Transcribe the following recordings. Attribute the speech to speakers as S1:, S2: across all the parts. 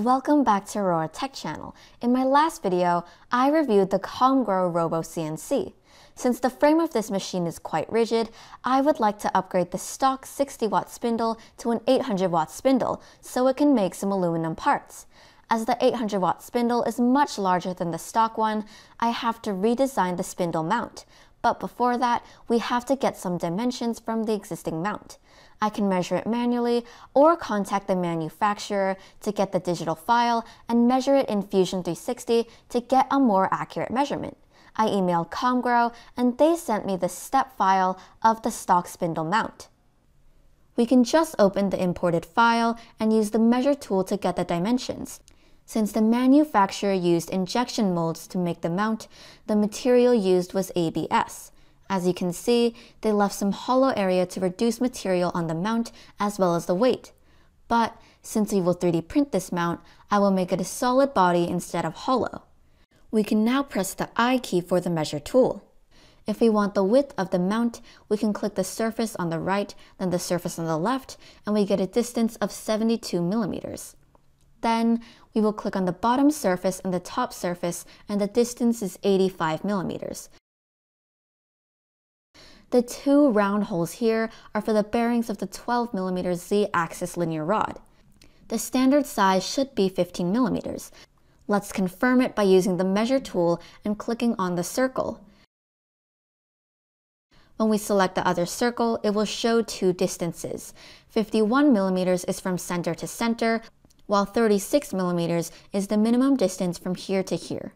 S1: Welcome back to Aurora Tech Channel. In my last video, I reviewed the Comgrow Robo CNC. Since the frame of this machine is quite rigid, I would like to upgrade the stock 60 watt spindle to an 800 watt spindle so it can make some aluminum parts. As the 800 watt spindle is much larger than the stock one, I have to redesign the spindle mount. But before that, we have to get some dimensions from the existing mount. I can measure it manually or contact the manufacturer to get the digital file and measure it in Fusion 360 to get a more accurate measurement. I emailed Comgrow and they sent me the step file of the stock spindle mount. We can just open the imported file and use the measure tool to get the dimensions. Since the manufacturer used injection molds to make the mount, the material used was ABS. As you can see, they left some hollow area to reduce material on the mount as well as the weight. But since we will 3D print this mount, I will make it a solid body instead of hollow. We can now press the I key for the measure tool. If we want the width of the mount, we can click the surface on the right, then the surface on the left, and we get a distance of 72 millimeters. Then we will click on the bottom surface and the top surface and the distance is 85 millimeters. The two round holes here are for the bearings of the 12 millimeter Z-axis linear rod. The standard size should be 15 millimeters. Let's confirm it by using the measure tool and clicking on the circle. When we select the other circle, it will show two distances. 51 millimeters is from center to center, while 36 millimeters is the minimum distance from here to here.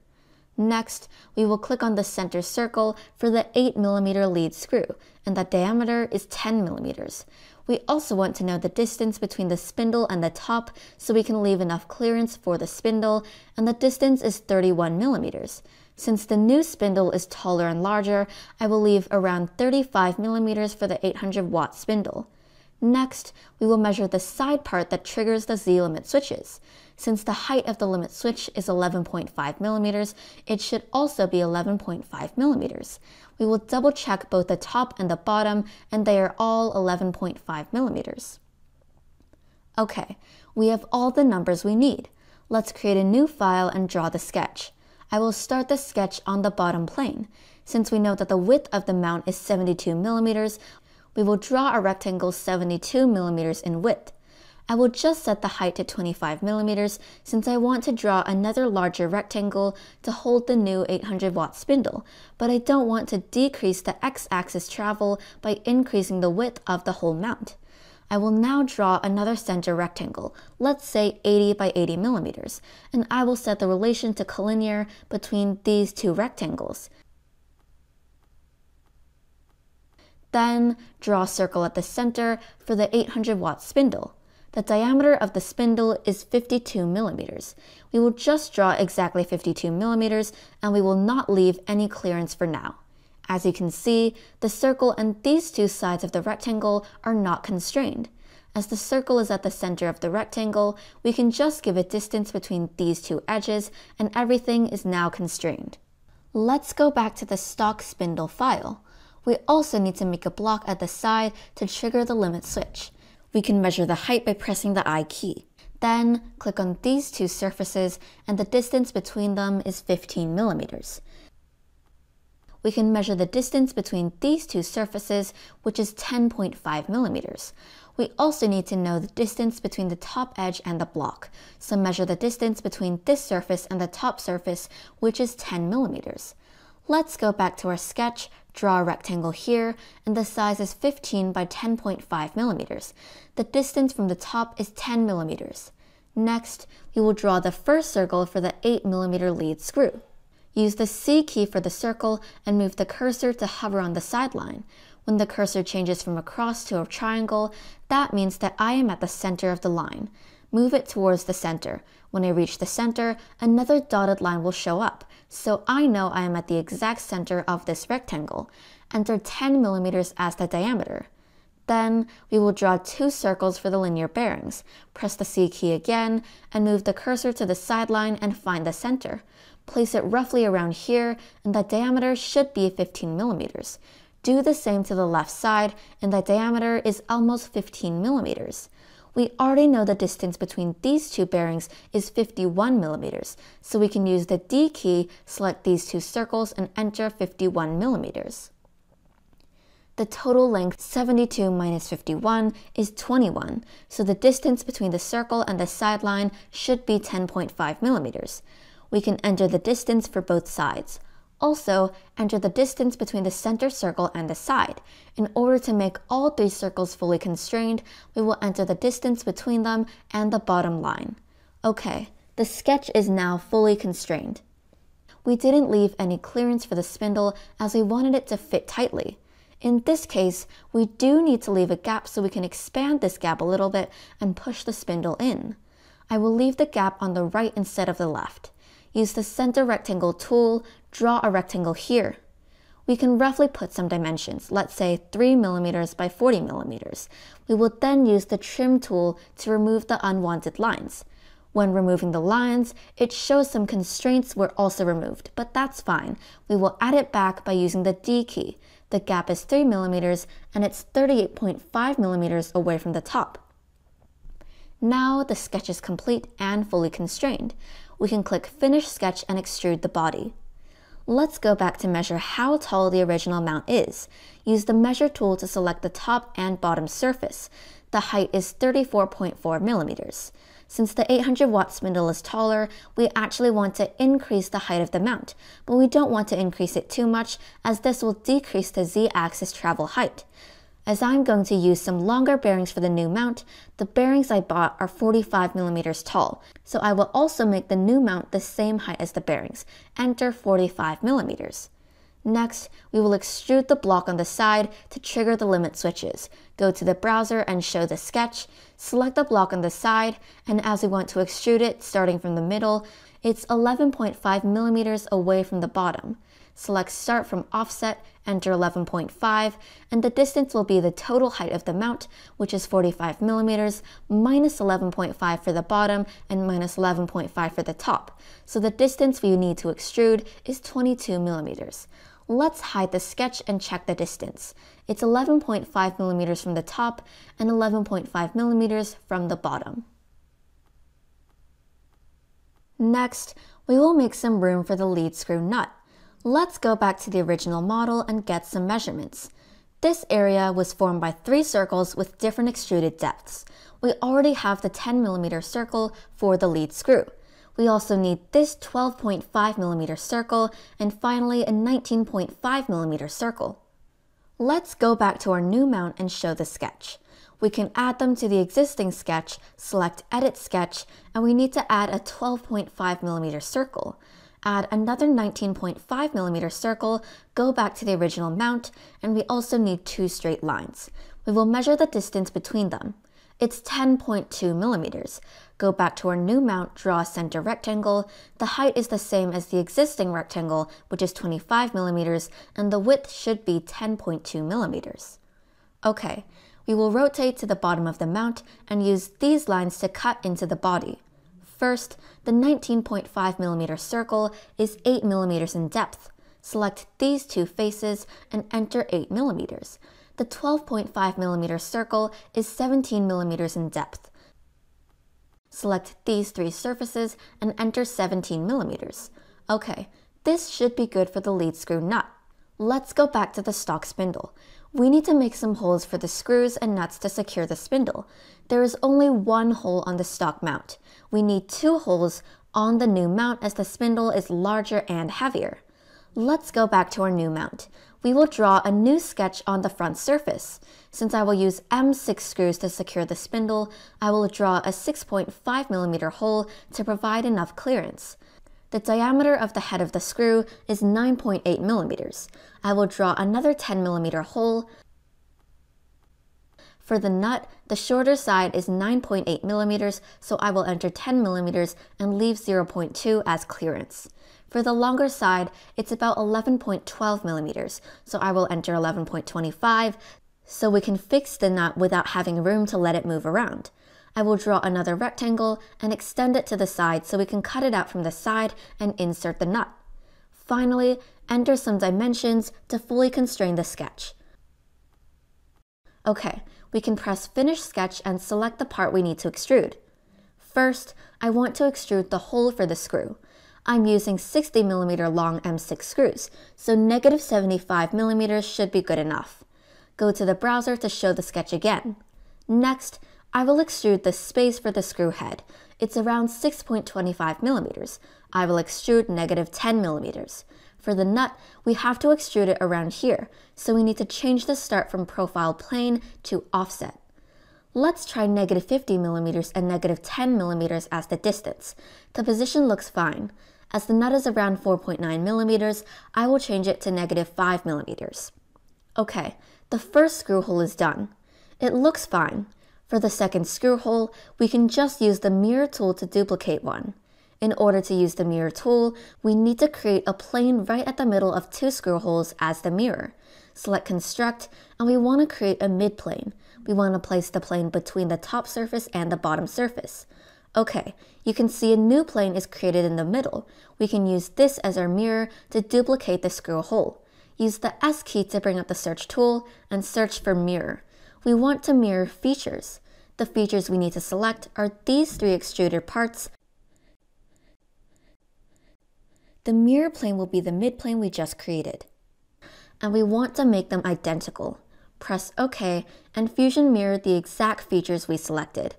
S1: Next, we will click on the center circle for the 8 millimeter lead screw, and that diameter is 10 millimeters. We also want to know the distance between the spindle and the top so we can leave enough clearance for the spindle, and the distance is 31 millimeters. Since the new spindle is taller and larger, I will leave around 35 millimeters for the 800 watt spindle. Next, we will measure the side part that triggers the Z-limit switches. Since the height of the limit switch is 11.5 millimeters, it should also be 11.5 millimeters. We will double check both the top and the bottom, and they are all 11.5 millimeters. Okay, we have all the numbers we need. Let's create a new file and draw the sketch. I will start the sketch on the bottom plane. Since we know that the width of the mount is 72 millimeters, we will draw a rectangle 72 millimeters in width. I will just set the height to 25 millimeters since I want to draw another larger rectangle to hold the new 800 watt spindle, but I don't want to decrease the x-axis travel by increasing the width of the whole mount. I will now draw another center rectangle, let's say 80 by 80 millimeters, and I will set the relation to collinear between these two rectangles. Then draw a circle at the center for the 800 watt spindle. The diameter of the spindle is 52 millimeters. We will just draw exactly 52 millimeters and we will not leave any clearance for now. As you can see, the circle and these two sides of the rectangle are not constrained. As the circle is at the center of the rectangle, we can just give a distance between these two edges and everything is now constrained. Let's go back to the stock spindle file. We also need to make a block at the side to trigger the limit switch. We can measure the height by pressing the I key. Then click on these two surfaces and the distance between them is 15 millimeters. We can measure the distance between these two surfaces, which is 10.5 millimeters. We also need to know the distance between the top edge and the block, so measure the distance between this surface and the top surface, which is 10 millimeters. Let's go back to our sketch, draw a rectangle here, and the size is 15 by 10.5 millimeters. The distance from the top is 10 millimeters. Next, we will draw the first circle for the 8 millimeter lead screw. Use the C key for the circle and move the cursor to hover on the sideline. When the cursor changes from a cross to a triangle, that means that I am at the center of the line. Move it towards the center. When I reach the center, another dotted line will show up, so I know I am at the exact center of this rectangle. Enter 10 millimeters as the diameter. Then we will draw two circles for the linear bearings. Press the C key again and move the cursor to the sideline and find the center. Place it roughly around here and the diameter should be 15 millimeters. Do the same to the left side and the diameter is almost 15 millimeters. We already know the distance between these two bearings is 51 millimeters, so we can use the D key, select these two circles, and enter 51 millimeters. The total length 72 minus 51 is 21, so the distance between the circle and the sideline should be 10.5 millimeters. We can enter the distance for both sides. Also, enter the distance between the center circle and the side. In order to make all three circles fully constrained, we will enter the distance between them and the bottom line. Okay, the sketch is now fully constrained. We didn't leave any clearance for the spindle as we wanted it to fit tightly. In this case, we do need to leave a gap so we can expand this gap a little bit and push the spindle in. I will leave the gap on the right instead of the left. Use the center rectangle tool, draw a rectangle here. We can roughly put some dimensions, let's say 3 millimeters by 40 millimeters. We will then use the trim tool to remove the unwanted lines. When removing the lines, it shows some constraints were also removed, but that's fine. We will add it back by using the D key. The gap is 3 millimeters and it's 38.5 millimeters away from the top. Now the sketch is complete and fully constrained. We can click Finish Sketch and extrude the body. Let's go back to measure how tall the original mount is. Use the Measure tool to select the top and bottom surface. The height is 34.4 millimeters. Since the 800 watt spindle is taller, we actually want to increase the height of the mount, but we don't want to increase it too much as this will decrease the z-axis travel height. As I'm going to use some longer bearings for the new mount, the bearings I bought are 45 millimeters tall, so I will also make the new mount the same height as the bearings, enter 45 millimeters. Next, we will extrude the block on the side to trigger the limit switches. Go to the browser and show the sketch, select the block on the side, and as we want to extrude it starting from the middle, it's 11.5 millimeters away from the bottom. Select start from offset, enter 11.5, and the distance will be the total height of the mount, which is 45 millimeters, minus 11.5 for the bottom, and minus 11.5 for the top. So the distance we need to extrude is 22 millimeters. Let's hide the sketch and check the distance. It's 11.5 millimeters from the top and 11.5 millimeters from the bottom. Next, we will make some room for the lead screw nut. Let's go back to the original model and get some measurements. This area was formed by three circles with different extruded depths. We already have the 10 millimeter circle for the lead screw. We also need this 12.5 millimeter circle and finally a 19.5 millimeter circle. Let's go back to our new mount and show the sketch. We can add them to the existing sketch, select Edit Sketch, and we need to add a 12.5 millimeter circle. Add another 19.5 millimeter circle, go back to the original mount, and we also need two straight lines. We will measure the distance between them. It's 10.2 millimeters. Go back to our new mount, draw a center rectangle. The height is the same as the existing rectangle, which is 25 millimeters, and the width should be 10.2 millimeters. Okay, we will rotate to the bottom of the mount and use these lines to cut into the body. First, the 19.5mm circle is 8mm in depth. Select these two faces and enter 8mm. The 12.5mm circle is 17mm in depth. Select these three surfaces and enter 17mm. Okay, this should be good for the lead screw nut. Let's go back to the stock spindle. We need to make some holes for the screws and nuts to secure the spindle. There is only one hole on the stock mount. We need two holes on the new mount as the spindle is larger and heavier. Let's go back to our new mount. We will draw a new sketch on the front surface. Since I will use M6 screws to secure the spindle, I will draw a 6.5mm hole to provide enough clearance. The diameter of the head of the screw is 9.8 millimeters. I will draw another 10 millimeter hole. For the nut, the shorter side is 9.8 millimeters, so I will enter 10 millimeters and leave 0.2 as clearance. For the longer side, it's about 11.12 millimeters, so I will enter 11.25 so we can fix the nut without having room to let it move around. I will draw another rectangle and extend it to the side so we can cut it out from the side and insert the nut. Finally, enter some dimensions to fully constrain the sketch. Okay, we can press Finish Sketch and select the part we need to extrude. First, I want to extrude the hole for the screw. I'm using 60mm long M6 screws, so negative 75mm should be good enough. Go to the browser to show the sketch again. Next, I will extrude the space for the screw head. It's around 6.25 millimeters. I will extrude negative 10 millimeters. For the nut, we have to extrude it around here, so we need to change the start from profile plane to offset. Let's try negative 50 millimeters and negative 10 millimeters as the distance. The position looks fine. As the nut is around 4.9 millimeters, I will change it to negative 5 millimeters. Okay, the first screw hole is done. It looks fine. For the second screw hole, we can just use the mirror tool to duplicate one. In order to use the mirror tool, we need to create a plane right at the middle of two screw holes as the mirror. Select construct, and we want to create a midplane. We want to place the plane between the top surface and the bottom surface. Okay, you can see a new plane is created in the middle. We can use this as our mirror to duplicate the screw hole. Use the S key to bring up the search tool and search for mirror. We want to mirror features. The features we need to select are these three extruder parts the mirror plane will be the midplane we just created. And we want to make them identical. Press OK, and Fusion mirrored the exact features we selected.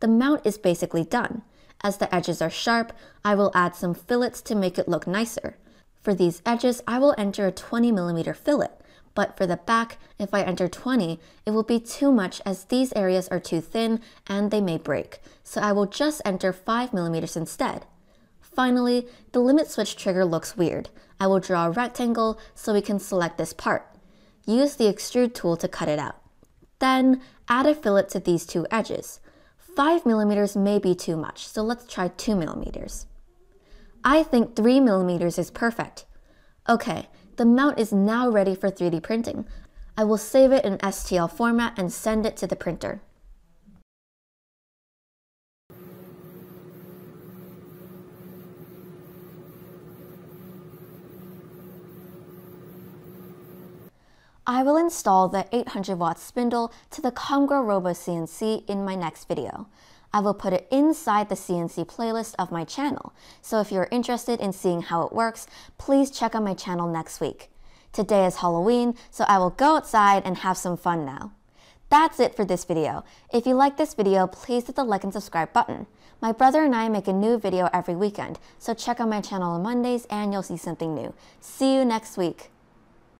S1: The mount is basically done. As the edges are sharp, I will add some fillets to make it look nicer. For these edges, I will enter a 20mm fillet, but for the back, if I enter 20, it will be too much as these areas are too thin and they may break, so I will just enter 5mm instead. Finally, the limit switch trigger looks weird. I will draw a rectangle so we can select this part. Use the extrude tool to cut it out. Then, add a fillet to these two edges. 5 millimeters may be too much, so let's try 2 millimeters. I think 3 millimeters is perfect. Okay, the mount is now ready for 3D printing. I will save it in STL format and send it to the printer. I will install the 800 watt spindle to the Comgrow Robo CNC in my next video. I will put it inside the CNC playlist of my channel, so if you're interested in seeing how it works, please check out my channel next week. Today is Halloween, so I will go outside and have some fun now. That's it for this video. If you like this video, please hit the like and subscribe button. My brother and I make a new video every weekend, so check out my channel on Mondays and you'll see something new. See you next week.